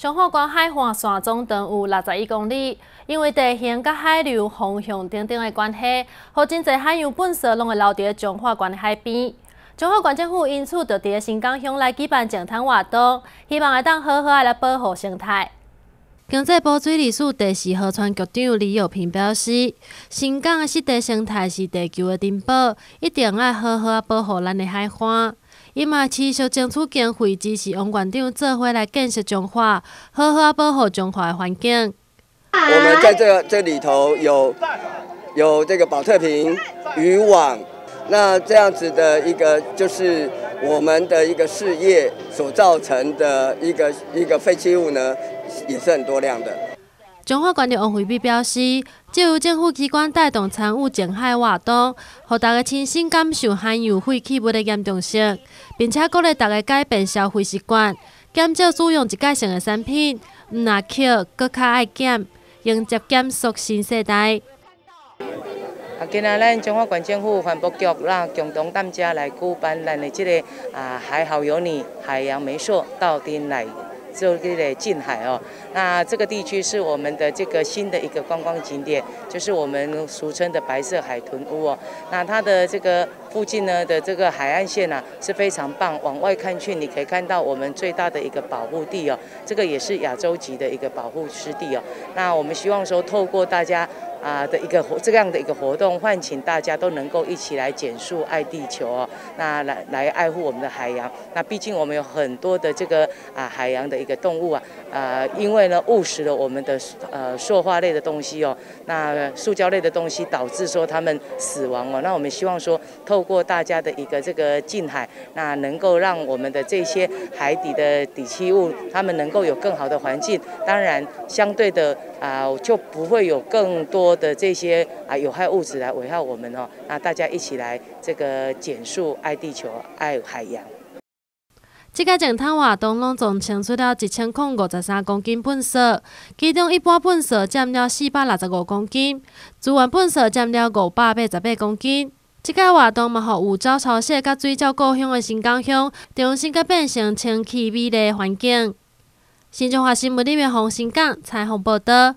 中华关海岸线总长有六十一公里，因为地形甲海流方向等等的关系，好真侪海洋本色拢会留伫中华关的海边。中华关政府因此就伫新港乡来举办净滩活动，希望会当好好来保护生态。经济部水利署第四河川局长李友平表示，新港的湿地生态是地球的珍宝，一定要好好保护咱的海岸。伊嘛持续争取经费，支持王馆长做伙来建设中华，好好保护中华的环境。我们在这这里头有有这个保特瓶、渔网，那这样子的一个就是我们的一个事业所造成的一个一个废弃物呢，也是很多量的。中华馆长王惠美表示，借由政府机关带动参与净海活动，让大家亲身感受海洋废弃物的严重性，并且鼓励大家改变消费习惯，减少使用一届性的产品，唔拿捡，搁较爱捡，迎接减速新时代。啊，今仔咱中华县政府环保局啦，共同担遮来举办咱的这个啊，海好有你海洋美术到底来。就这个近海哦，那这个地区是我们的这个新的一个观光景点，就是我们俗称的白色海豚屋哦。那它的这个附近呢的这个海岸线呢是非常棒，往外看去你可以看到我们最大的一个保护地哦，这个也是亚洲级的一个保护湿地哦。那我们希望说透过大家。啊的一个活这样的一个活动，唤醒大家都能够一起来减速爱地球哦，那来来爱护我们的海洋。那毕竟我们有很多的这个啊海洋的一个动物啊，啊因为呢误食了我们的呃塑化类的东西哦，那塑胶类的东西导致说它们死亡哦。那我们希望说透过大家的一个这个近海，那能够让我们的这些海底的底栖物，它们能够有更好的环境。当然相对的啊就不会有更多。的这些啊有害物质来危害我们哦，那大家一起来这个减速，爱地球，爱海洋。这个净滩活动拢总清出了一千零五十三公斤粪扫，其中一般粪扫占了四百六十五公斤，资源粪扫占了五百八十八公斤。这个活动嘛，互有招潮社甲水照故乡的新港乡，重新甲变成清气美丽环境。新中华新闻里面红心港彩虹报道。